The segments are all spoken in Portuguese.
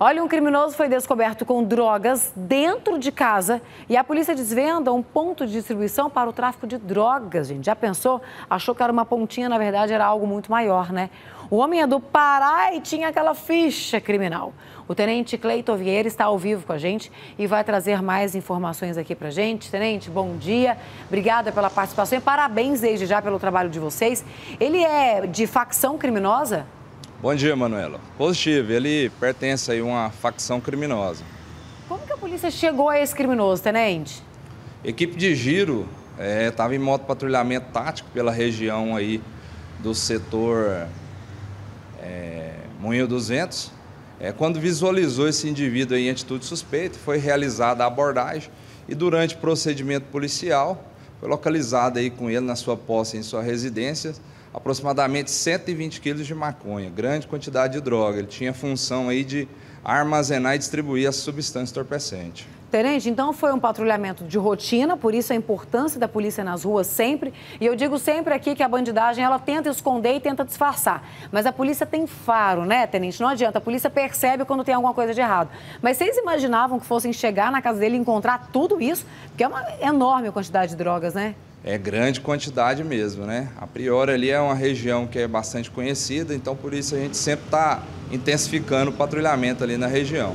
Olha, um criminoso foi descoberto com drogas dentro de casa e a polícia desvenda um ponto de distribuição para o tráfico de drogas, gente. Já pensou? Achou que era uma pontinha, na verdade era algo muito maior, né? O homem é do Pará e tinha aquela ficha criminal. O tenente Cleiton Vieira está ao vivo com a gente e vai trazer mais informações aqui pra gente. Tenente, bom dia. Obrigada pela participação e parabéns desde já pelo trabalho de vocês. Ele é de facção criminosa? Bom dia, Manuela. Positivo, ele pertence a uma facção criminosa. Como que a polícia chegou a esse criminoso, tenente? Equipe de giro estava é, em moto patrulhamento tático pela região aí do setor é, Moinho dos Ventos. É, quando visualizou esse indivíduo em atitude suspeita, foi realizada a abordagem e durante o procedimento policial foi localizada aí com ele na sua posse em sua residência aproximadamente 120 quilos de maconha, grande quantidade de droga. Ele tinha função aí de armazenar e distribuir a substância entorpecente. Tenente, então foi um patrulhamento de rotina, por isso a importância da polícia nas ruas sempre. E eu digo sempre aqui que a bandidagem ela tenta esconder e tenta disfarçar. Mas a polícia tem faro, né, Tenente? Não adianta, a polícia percebe quando tem alguma coisa de errado. Mas vocês imaginavam que fossem chegar na casa dele e encontrar tudo isso? Porque é uma enorme quantidade de drogas, né? É grande quantidade mesmo, né? A priori ali é uma região que é bastante conhecida, então por isso a gente sempre está intensificando o patrulhamento ali na região.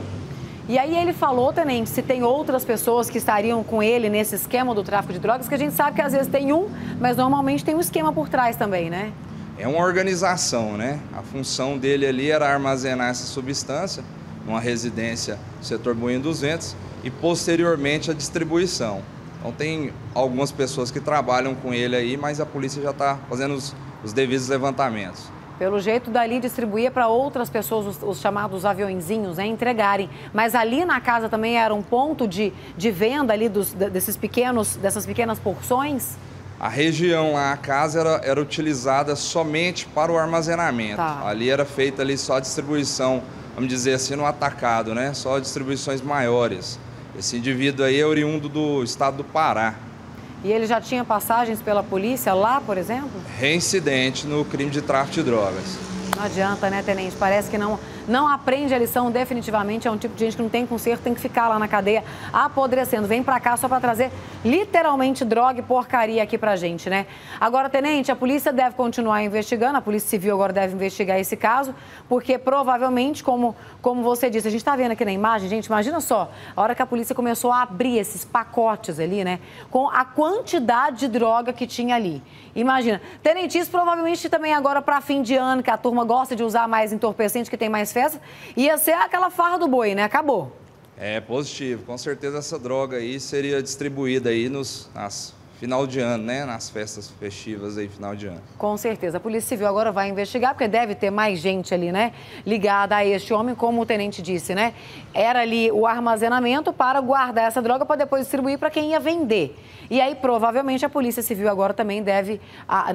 E aí ele falou, Tenente, se tem outras pessoas que estariam com ele nesse esquema do tráfico de drogas, que a gente sabe que às vezes tem um, mas normalmente tem um esquema por trás também, né? É uma organização, né? A função dele ali era armazenar essa substância numa residência setor Moinho dos Ventos e posteriormente a distribuição. Então tem algumas pessoas que trabalham com ele aí, mas a polícia já está fazendo os, os, devidos levantamentos. Pelo jeito, dali distribuía para outras pessoas os, os, chamados aviãozinhos, né, entregarem. Mas ali na casa também era um ponto de, de venda ali dos, desses pequenos, dessas pequenas porções? A região lá, a casa era, era utilizada somente para o armazenamento. Tá. Ali era feita ali só a distribuição, vamos dizer assim, no atacado, né? Só distribuições maiores. Esse indivíduo aí é oriundo do estado do Pará. E ele já tinha passagens pela polícia lá, por exemplo? Reincidente no crime de tráfico de drogas. Não adianta, né, tenente? Parece que não, não aprende a lição definitivamente. É um tipo de gente que não tem conserto, tem que ficar lá na cadeia apodrecendo. Vem pra cá só para trazer literalmente droga e porcaria aqui pra gente, né? Agora, tenente, a polícia deve continuar investigando, a Polícia Civil agora deve investigar esse caso, porque provavelmente, como, como você disse, a gente tá vendo aqui na imagem, gente, imagina só, a hora que a polícia começou a abrir esses pacotes ali, né? Com a quantidade de droga que tinha ali. Imagina. Tenente, isso provavelmente também agora para fim de ano, que a turma gosta de usar mais entorpecente, que tem mais festa, ia ser aquela farra do boi, né? Acabou. É positivo. Com certeza essa droga aí seria distribuída aí nos, nas final de ano, né? Nas festas festivas aí, final de ano. Com certeza. A Polícia Civil agora vai investigar, porque deve ter mais gente ali, né? Ligada a este homem, como o tenente disse, né? Era ali o armazenamento para guardar essa droga para depois distribuir para quem ia vender. E aí, provavelmente, a Polícia Civil agora também deve,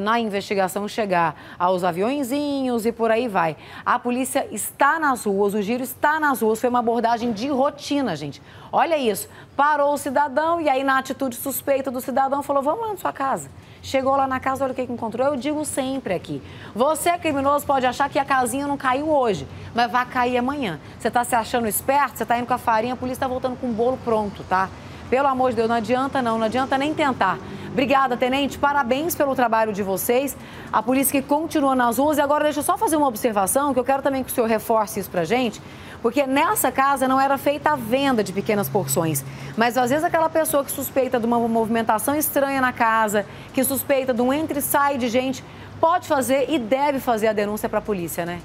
na investigação, chegar aos aviõezinhos e por aí vai. A polícia está nas ruas, o giro está nas ruas, foi uma abordagem de rotina, gente. Olha isso, parou o cidadão e aí, na atitude suspeita do cidadão, falou: vamos lá na sua casa. Chegou lá na casa, olha o que encontrou. Eu digo sempre aqui: você, criminoso, pode achar que a casinha não caiu hoje, mas vai cair amanhã. Você está se achando esperto, você está indo com a farinha, a polícia está voltando com o bolo pronto, tá? Pelo amor de Deus, não adianta não, não adianta nem tentar. Obrigada, Tenente. Parabéns pelo trabalho de vocês. A polícia que continua nas ruas. E agora deixa eu só fazer uma observação, que eu quero também que o senhor reforce isso pra gente. Porque nessa casa não era feita a venda de pequenas porções. Mas às vezes aquela pessoa que suspeita de uma movimentação estranha na casa, que suspeita de um entre e sai de gente, pode fazer e deve fazer a denúncia para a polícia, né?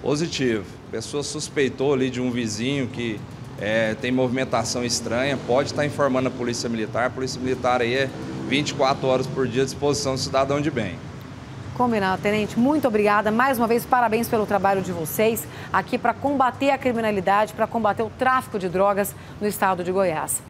Positivo. A pessoa suspeitou ali de um vizinho que é, tem movimentação estranha, pode estar informando a Polícia Militar. A Polícia Militar aí é 24 horas por dia à disposição do cidadão de bem. Combinado, Tenente. Muito obrigada. Mais uma vez, parabéns pelo trabalho de vocês aqui para combater a criminalidade, para combater o tráfico de drogas no estado de Goiás.